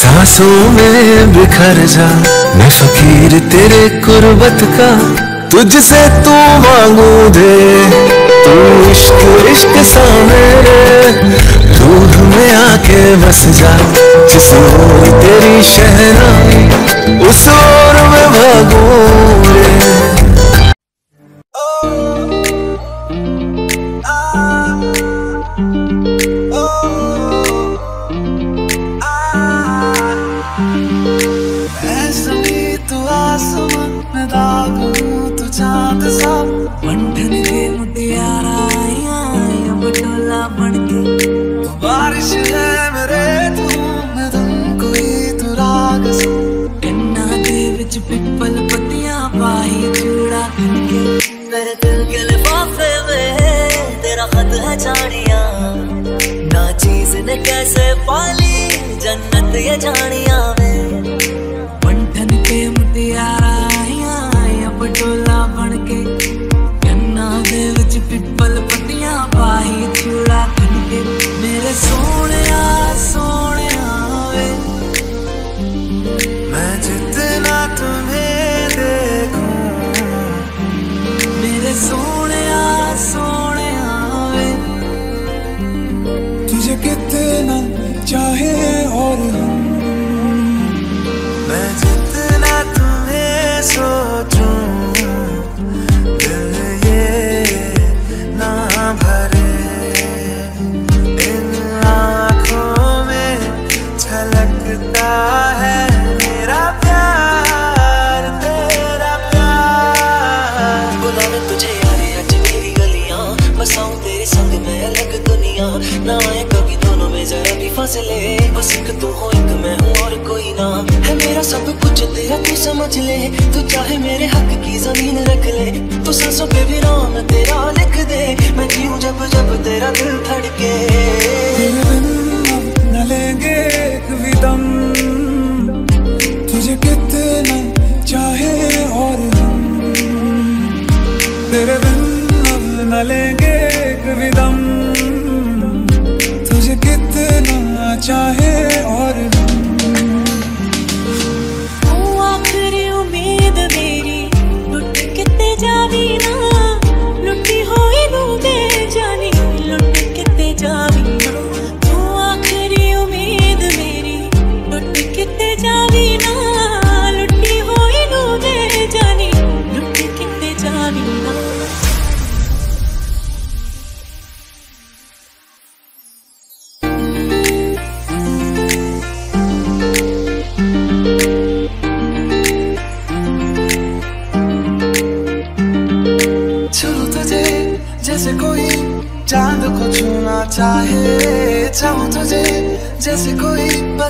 सांसों में बिखर जा। मैं फकीर तेरे कुर्बत का, तुझसे तू मांगू दे। तू इश्क इश्क सा मेरे, रूह में आके बस जा। जिस तेरी शहनाई, उस कैसे पाली जन्नत ये जानिया। तेरा तू समझ ले, तू चाहे मेरे हक की ज़मीन रख ले। तू सांसों पे भी नाम तेरा लिख दे, मैं जीऊं जब जब तेरा दिल धड़के।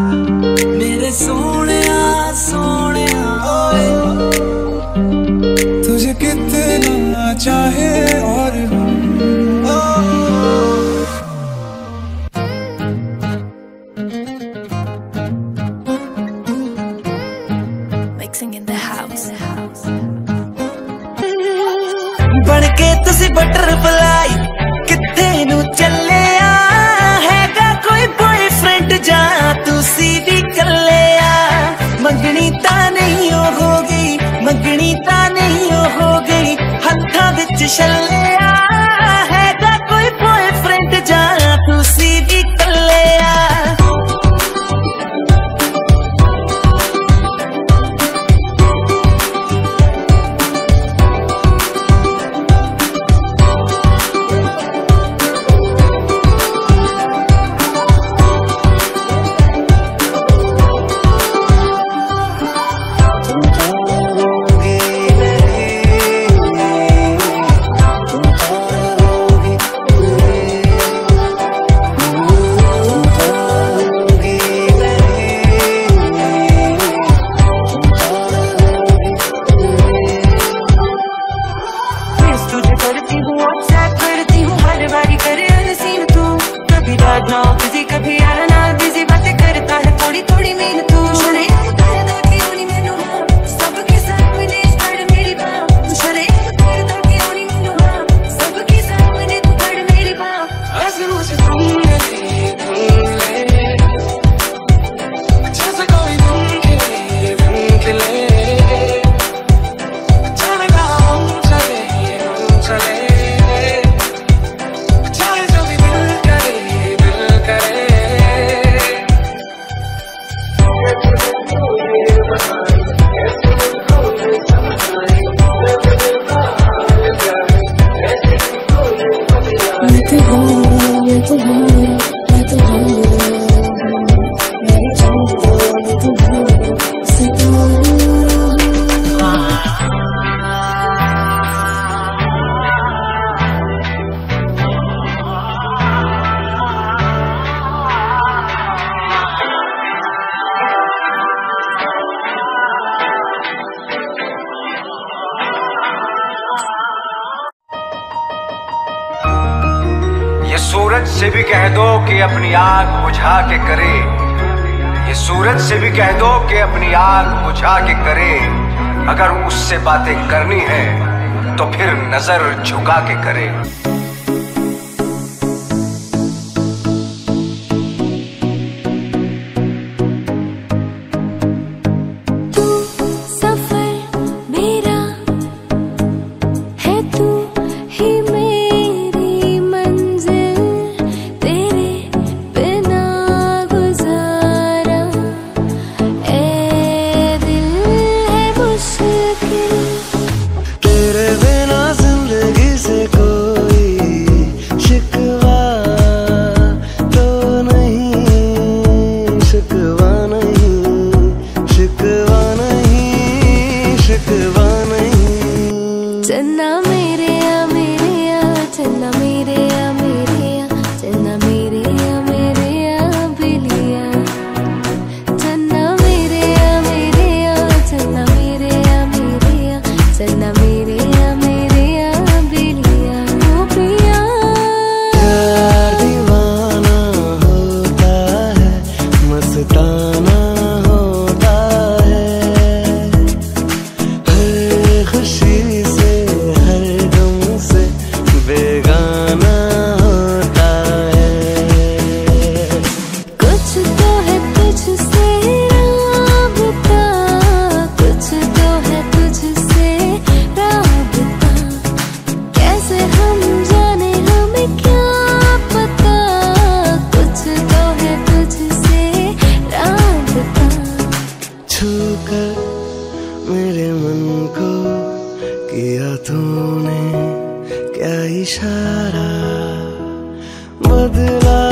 मेरे सोने सोने तुझे कितना चाहे और बन के तुसी बटरफ्लाई ฉั अपनी आग बुझा के करे। ये सूरज से भी कह दो कि अपनी आग बुझा के करे। अगर उससे बातें करनी है तो फिर नज़र झुका के करे। था बदला